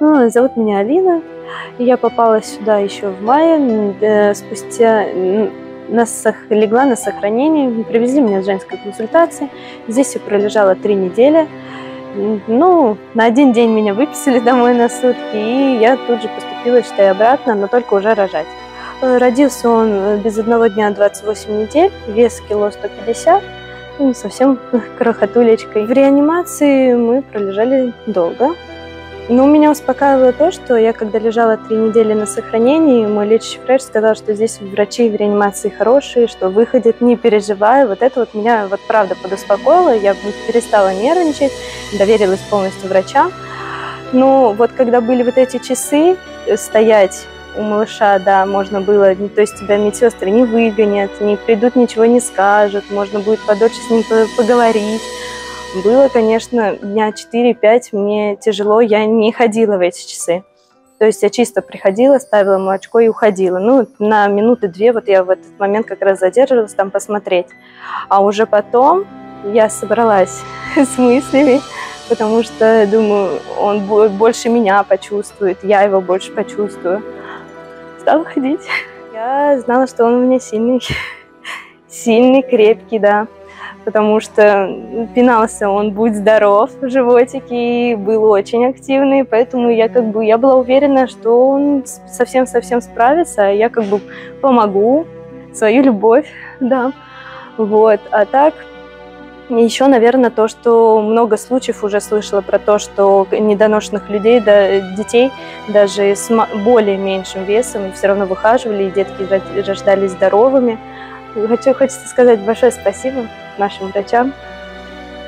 Ну, зовут меня Алина. Я попала сюда еще в мае. Э, спустя на, легла на сохранение. Привезли меня с женской консультации. Здесь я пролежала три недели. Ну, на один день меня выписали домой на сутки, и я тут же поступила, считай, обратно, но только уже рожать. Э, родился он э, без одного дня 28 недель, вес кило 150, ну, совсем крохотулечкой. В реанимации мы пролежали долго, но меня успокаивало то, что я, когда лежала три недели на сохранении, мой лечащий врач сказал, что здесь врачи в реанимации хорошие, что выходит, не переживай. Вот это вот меня, вот правда, подуспокоило. Я перестала нервничать, доверилась полностью врачам. Но вот когда были вот эти часы э, стоять у малыша, да, можно было, то есть тебя медсестры не выгонят, не придут, ничего не скажут, можно будет подольше с ним поговорить. Было, конечно, дня 4-5 мне тяжело, я не ходила в эти часы. То есть я чисто приходила, ставила молочко и уходила. Ну, на минуты две вот я в этот момент как раз задерживалась там посмотреть. А уже потом я собралась с мыслями, потому что, думаю, он больше меня почувствует, я его больше почувствую. Стала ходить. Я знала, что он у меня сильный, сильный, крепкий, да потому что пинался он «Будь здоров» в животике и был очень активный, поэтому я как бы я была уверена, что он совсем-совсем справится, а я как бы помогу свою любовь, да, вот, а так еще, наверное, то, что много случаев уже слышала про то, что недоношенных людей, да, детей даже с более меньшим весом все равно выхаживали, и детки рождались здоровыми. Хочу, хочется сказать большое спасибо нашим врачам,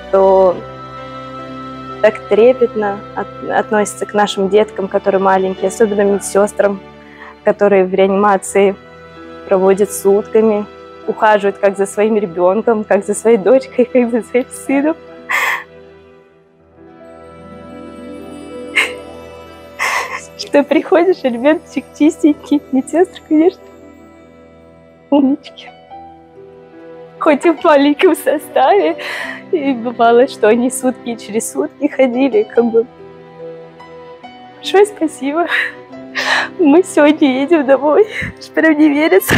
кто так трепетно от, относится к нашим деткам, которые маленькие, особенно медсестрам, которые в реанимации проводят сутками, ухаживают как за своим ребенком, как за своей дочкой, как за своим сыном. Что приходишь, а ребеночек чистенький, медсестры, конечно, умнички хоть и в маленьком составе. И бывало, что они сутки через сутки ходили, как бы. Большое спасибо. Мы сегодня едем домой. Прям не верится.